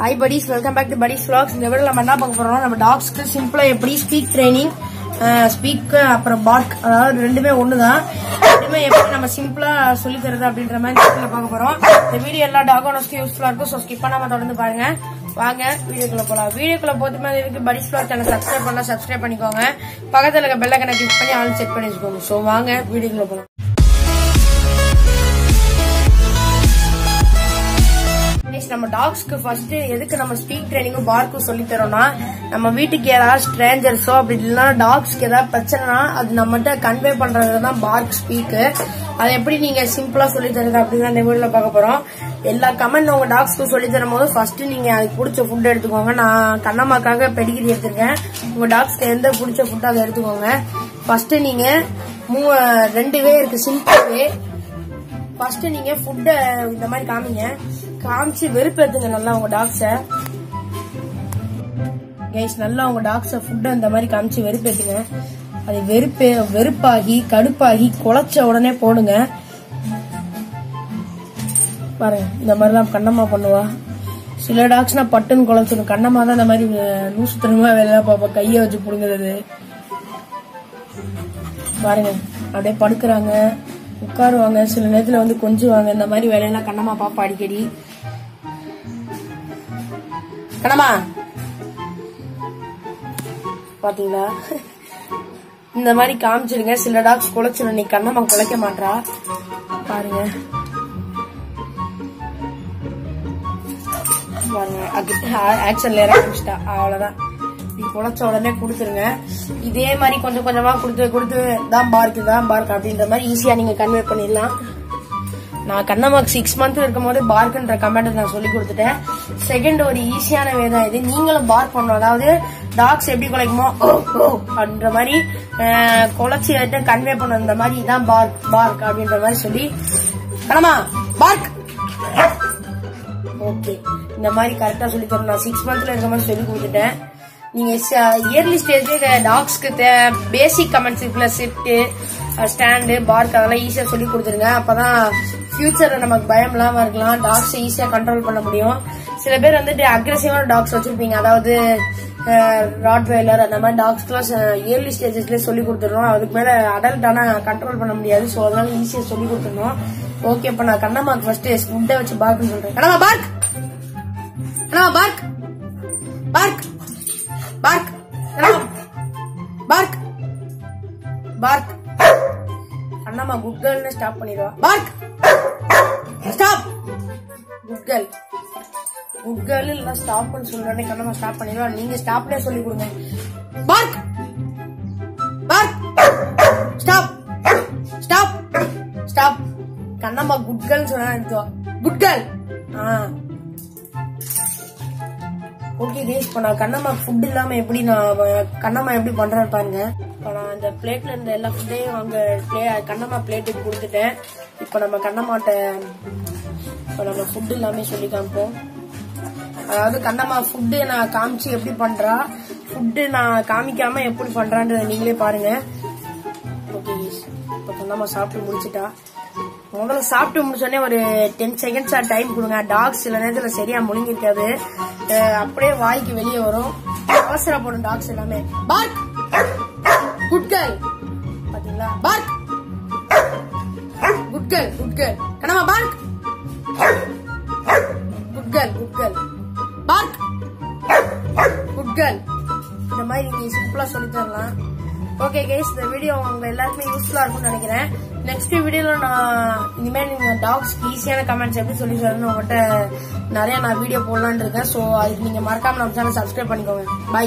Hi buddies welcome back to buddies flocks இந்த video நம்ம என்ன பார்க்க போறோம்னா நம்ம டாக்ஸ்க்கு சிம்பிளா எப்படி ஸ்பீக் ட்ரைனிங் ஸ்பீக் அப்புறம் பார்க் அதாவது ரெண்டுமே ஒண்ணுதான். ரெண்டுமே எப்படி நம்ம சிம்பிளா சொல்லி தருது அப்படின்ற மாதிரி பார்க்க போறோம். இந்த வீடியோ எல்லா டாக் ஓனர்ஸ்க்கும் யூஸ்ஃபுல்லா இருக்கும். ஸோ ஸ்கிப் பண்ணாம தொடர்ந்து பாருங்க. வாங்க வீடியோக்குள்ள போலாம். வீடியோக்குள்ள போது மாதிரி இருக்கு படிஸ் ஃபிளாக் சேனல் சப்ஸ்கிரைப் பண்ணா சப்ஸ்கிரைப் பண்ணிக்கோங்க. பக்கத்துல இருக்க பெல் கணக்கு கிளிக் பண்ணி ஆல் செக் பண்ணி வச்சுக்கோங்க ஸோ வாங்க வீடியோக்குள்ள போலாம். கைஸ் நம்ம டாக்ஸ்க்கு ஃபர்ஸ்ட் எதுக்கு நம்ம ஸ்பீக் ட்ரைனிங்கும் பார்க்கும் சொல்லி தரோம்னா நம்ம வீட்டுக்கு ஏதாவது ஸ்ட்ரேஞ்சர்ஸோ அப்படி இல்லைன்னா டாக்ஸ்க்கு ஏதாவது பிரச்சனைனா அது நம்மகிட்ட கன்வே பண்றது தான் பார்க் ஸ்பீக்கு அதை எப்படி நீங்க சிம்பிளா சொல்லி தருது அப்படின்னு இந்த வீடியோல பார்க்க போறோம். எல்லா கமெண்ட் உங்க டாக்ஸ்க்கு சொல்லி தரும் போது ஃபர்ஸ்ட் நீங்க அதுக்கு பிடிச்ச ஃபுட் எடுத்துக்கோங்க. நான் கண்ணம்மாக்காக பெடிகிரி எடுத்திருக்கேன். உங்க டாக்ஸ்க்கு எந்த பிடிச்ச ஃபுட் அதை எடுத்துக்கோங்க. ஃபர்ஸ்ட் நீங்க மூ ரெண்டு வே இருக்கு. சிம்பிள் வே ஃபர்ஸ்ட் நீங்க ஃபுட்டை இந்த மாதிரி காமிங்க. காமிச்சு வெறுப்பேத்துங்க நல்லா உங்க டாக்ஸ கைஸ் நல்லா உங்க டாக்ஸ ஃபுட்டை இந்த மாதிரி காமிச்சு வெறுப்பேத்துங்க. அது வெறுப்பே வெறுப்பாகி கடுப்பாகி குலைச்ச உடனே போடுங்க. பாருங்க இந்த மாதிரிலாம் கண்ணம்மா பண்ணுவா. சில டாக்ஸ்னா பட்டுன்னு குலைச்சிடும் கண்ணம்மா தான் இந்த மாதிரி லூசுத்தனமா வேலை பாப்பா கைய வச்சு புடுங்குறது. பாருங்க அப்படியே படுக்கிறாங்க. உட்காருவாங்க. சில நேரத்துல வந்து கொஞ்சுவாங்க. இந்த மாதிரி வேலையெல்லாம் கண்ணம்மா பாப்பா அடிக்கடி. கணமா பாத்தீங்களா? இந்த மாதிரி காமிச்சிருங்க. சில டாக்ஸ் குலைச்சிடும் நீ கண்ணம்மா குலைக்க மாட்டா பாருங்க. பாருங்க. ஆக்ஷன்ல இறக்கிட்டா அவ்வளவுதான். நீ குழைச்ச உடனே கொடுத்துருங்க. இதே மாதிரி கொஞ்சம் கொஞ்சமா கொடுத்து கொடுத்து தான் பார்க்கு தான் பார்க் அப்படின்ற மாதிரி ஈஸியா நீங்க கன்வே பண்ணிடலாம். நான் கண்ணம்மாக்கு சிக்ஸ் மந்த் இருக்கும் போது பார்க்குன்ற கமெண்ட் நான் சொல்லி கொடுத்துட்டேன். செகண்ட் ஒரு ஈஸியான வே தான் இது. நீங்களும் பார்க் பண்ணணும். அதாவது டாக்ஸ் எப்படி குலைக்குமோ அப்படின்ற மாதிரி குலைச்சி குலைச்சி கன்வே பண்ண இந்த மாதிரி தான் பார்க் பார்க் அப்படின்ற மாதிரி சொல்லி. கண்ணம்மா பார்க் ஓகே இந்த மாதிரி கரெக்டா சொல்லி தரணும். நான் சிக்ஸ் மந்த்ல இருக்க மாதிரி சொல்லி கொடுத்துட்டேன். நீங்க இயர்லி ஸ்டேஜ்ல டாக்ஸ்க்கு பேசிக் கமெண்ட்ஸ் இருக்குல்ல ஸ்டாண்டு பார்க் அதெல்லாம் ஈஸியா சொல்லி கொடுத்துருங்க. அப்பதான் ஃபியூச்சர்ல நமக்கு பயம் இல்லாம இருக்கலாம். டாக்ஸ் ஈஸியா கண்ட்ரோல் பண்ண முடியும். சில பேர் வந்துட்டு அக்ரெசிவான டாக்ஸ் வச்சிருப்பீங்க. அதாவது ராட்வெய்லர் அந்த மாதிரி டாக்ஸ்லாம் இயர்லி ஸ்டேஜஸ்லேயே சொல்லி கொடுத்துருவோம் அதுக்கு மேல அடல்ட் ஆனா கண்ட்ரோல் பண்ண முடியாது. ஸோ அதனால ஈஸியா சொல்லி கொடுத்துருவோம் ஓகே இப்ப நான் கண்ணம்மாக்கு ஃபர்ஸ்ட் முட்டை வச்சு பார்க்குன்னு சொல்றேன். Kannamma bark Kannamma bark bark bark bark bark Kannamma good கேர்ள்னு stop பண்ணிடுவா. Bark stop good girl good girl இல்லை ஸ்டாப்னு சொல்றேன் கண்ணம்மா ஸ்டாப் பண்ணிடுவா நீங்க ஸ்டாப்லேயே சொல்லி கொடுங்க. Bark bark stop stop stop Kannamma good girl சொன்னா குட் கேர்ள் ஆ. ஓகே கேஸ் இப்போ நான் கண்ணம்மா ஃபுட் இல்லாமல் எப்படி நான் கண்ணம்மா எப்படி பண்ணுறேன் பாருங்க. இப்போ நான் அந்த பிளேட்ல இருந்த எல்லா ஃபுட்டையும் அவங்க பிளே கண்ணம்மா பிளேட்டுக்கு கொடுத்துட்டேன். இப்போ நம்ம கண்ணம்மாட்ட இப்போ நம்ம ஃபுட் எல்லாமே சொல்லி காமிப்போம். அதாவது கண்ணம்மா ஃபுட்டு நான் காமிச்சு எப்படி பண்றா? ஃபுட்டு நான் காமிக்காம எப்படி பண்றான்றத நீங்களே பாருங்க. ஓகே இப்போ கண்ணம்மா சாப்பிட்டு முடிச்சிட்டா. முதல்ல சாப்பிட்டு முடிச்சோடனே ஒரு டென் செகண்ட்ஸா டைம் கொடுங்க. டாக்ஸ் சில நேரத்துல சரியா முழுங்கிருக்காது. அப்படியே வாய்க்கு வெளியே வரும். அவசரப்படும் டாக்ஸ் எல்லாமே. பார்க் குட் கேர்ள் பாத்தீங்களா? Bark good girl good girl கனமா bark good girl good girl bark good girl இந்த மாதிரி நீங்க சிம்பிளா சொல்லி தரலாம். ஓகே கேஸ் இந்த வீடியோ உங்க எல்லாருக்குமே யூஸ்ஃபுல்லா இருக்கும்னு நினைக்கிறேன். நெக்ஸ்ட் வீடியோல நான் இனிமேல் நீங்க டாக்ஸ்க்கு ஈஸியான கமெண்ட்ஸ் எப்படி சொல்லி தரணும் உங்கள்கிட்ட நிறைய நான் வீடியோ போடலான் இருக்கேன். ஸோ அதுக்கு நீங்க மறக்காம நம்ம சேனல் சப்ஸ்கிரைப் பண்ணிக்கோங்க. பை